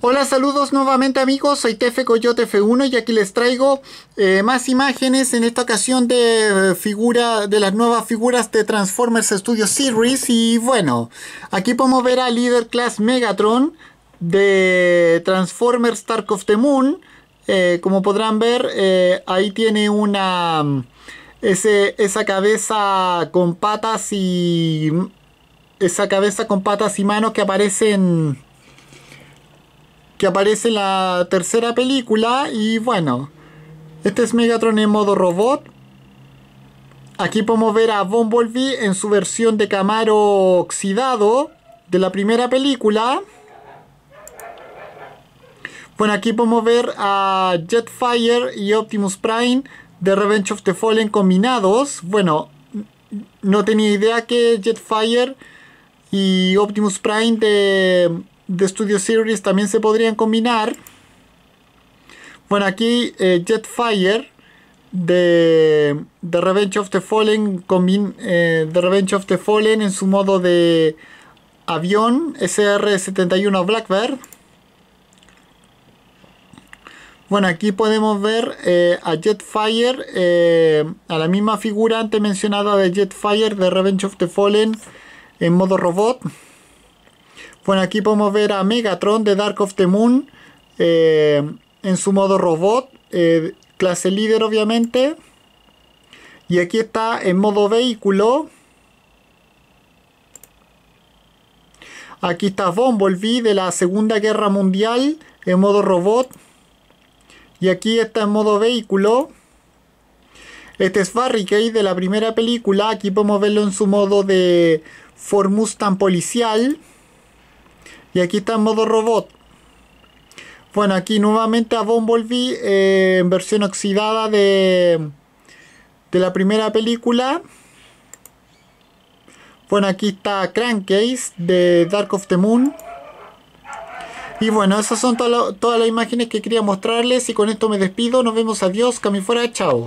Hola, saludos nuevamente amigos, soy Tefe Coyote F1 y aquí les traigo eh, más imágenes en esta ocasión de figura de las nuevas figuras de Transformers Studio Series. Y bueno, aquí podemos ver a Leader Class Megatron de Transformers Dark of the Moon, eh, como podrán ver eh, ahí tiene una esa cabeza con patas y esa cabeza con patas y manos que aparecen que aparece en la tercera película y bueno, este es Megatron en modo robot. Aquí podemos ver a Bumblebee en su versión de Camaro oxidado de la primera película. Bueno, aquí podemos ver a Jetfire y Optimus Prime de Revenge of the Fallen combinados. Bueno, no tenía idea que Jetfire y Optimus Prime de de Studio Series también se podrían combinar. Bueno, aquí eh, Jetfire de, de, Revenge of the Fallen eh, de Revenge of the Fallen en su modo de avión SR-71 Blackbird. Bueno, aquí podemos ver eh, a Jetfire, a la misma figura antes mencionada de Jetfire de Revenge of the Fallen en modo robot. Bueno, aquí podemos ver a Megatron de Dark of the Moon eh, en su modo robot, eh, clase líder obviamente. Y aquí está en modo vehículo. Aquí está Bumblebee de la Segunda Guerra Mundial en modo robot. Y aquí está en modo vehículo. Este es Barricade de la primera película. Aquí podemos verlo en su modo de Ford Mustang policial. Y aquí está en modo robot. Bueno, aquí nuevamente a Bumblebee eh, en versión oxidada de, de la primera película. Bueno, aquí está Crankcase de Dark of the Moon. Y bueno, esas son todas las imágenes que quería mostrarles. Y con esto me despido. Nos vemos. Adiós. Cami fuera. Chao.